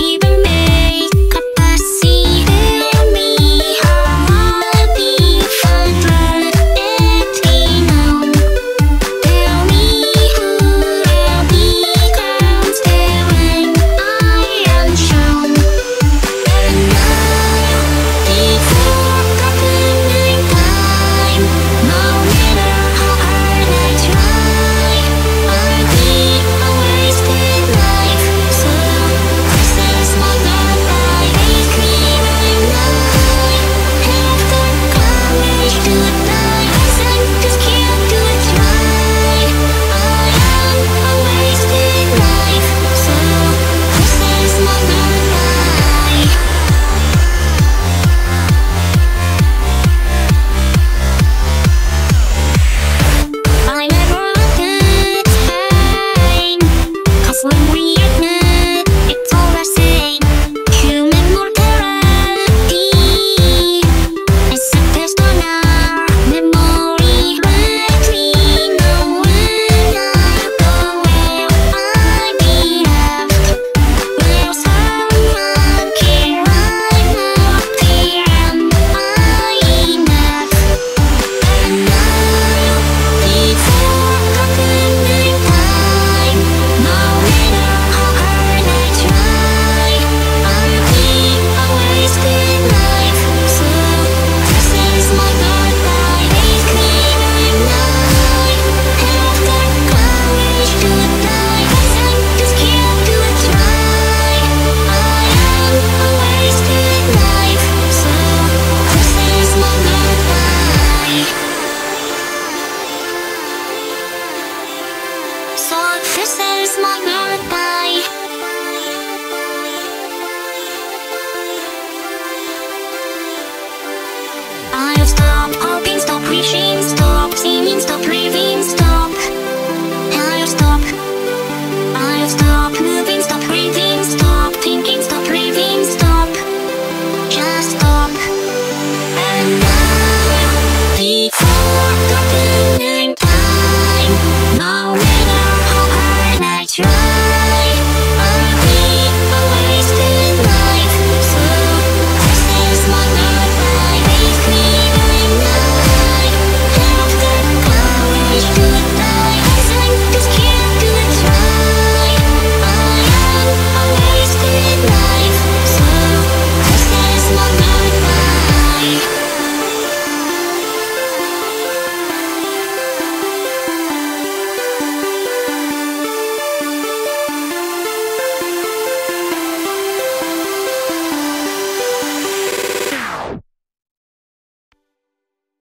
even Yeah.